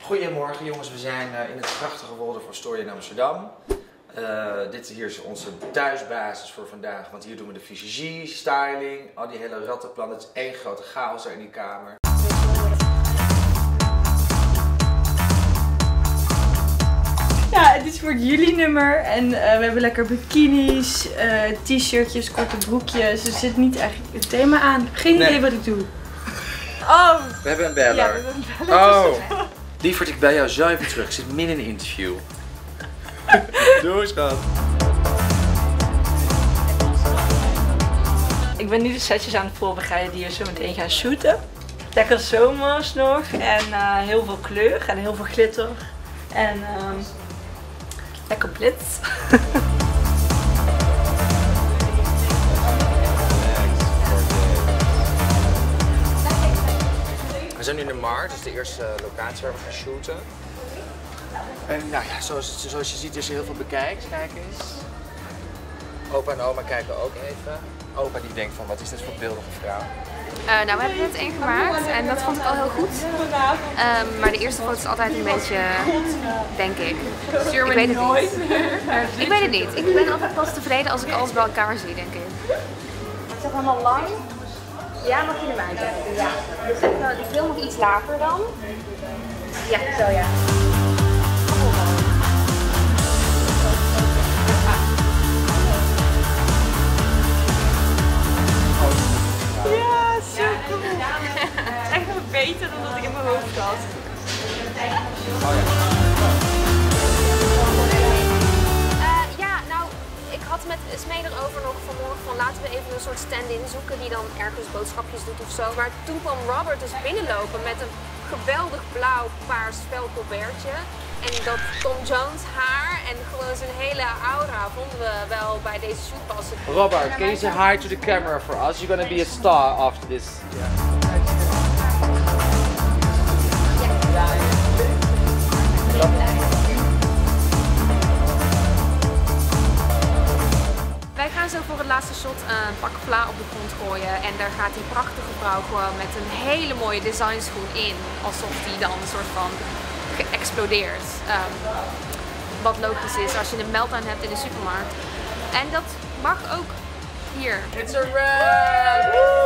Goedemorgen jongens, we zijn eh, in het prachtige Wolder Story in Amsterdam. Uh, dit hier is onze thuisbasis voor vandaag, want hier doen we de fysiologie, styling, al die hele rattenplan. Het is één grote chaos daar in die kamer. Ja, het is voor het juli nummer en uh, we hebben lekker bikinis, t-shirtjes, korte broekjes. Er zit niet echt een thema aan. Geen idee wat ik doe. Oh! We hebben een beller. Ja, we hebben een beller. Oh! Lieverd, ik bij jou zo even terug. Ik zit midden in een interview. Doei schat. Ik ben nu de setjes aan het voorbereiden die we zo meteen gaan shooten. Lekker zomers nog en uh, heel veel kleur en heel veel glitter. En uh, lekker blitz. zijn nu in de Markt, dat is de eerste locatie waar we gaan shooten. En nou ja, zoals, zoals je ziet is er heel veel bekijkt. Kijk eens. Opa en oma kijken ook even. Opa die denkt van wat is dit voor beeldige vrouw. Uh, nou, we hebben net één gemaakt en dat vond ik al heel goed. Um, maar de eerste foto is altijd een beetje, denk ik. Ik weet het niet. Ik weet het niet. Ik ben altijd pas tevreden als ik alles bij elkaar zie, denk ik. Het is helemaal lang. Ja, mag je mij kijken. Ja. Dus die film nog iets lager dan. Ja, zo ja. Ja, zo cool. Echt nog beter dan dat ik in mijn hoofd had. Oh ja. Een soort stand-in zoeken die dan ergens boodschapjes doet of zo. Maar toen kwam Robert dus binnenlopen met een geweldig blauw paars velcolbertje. En dat Tom Jones haar en gewoon zijn hele aura vonden we wel bij deze shoot passen. Robert, can you say hi to the camera for us? You're gonna be a star after this. Zo voor het laatste shot een pak vla op de grond gooien. En daar gaat die prachtige vrouw gewoon met een hele mooie designschoen in. Alsof die dan een soort van geëxplodeerd. Um, wat logisch is als je een meltdown hebt in de supermarkt. En dat mag ook hier. It's a wrap!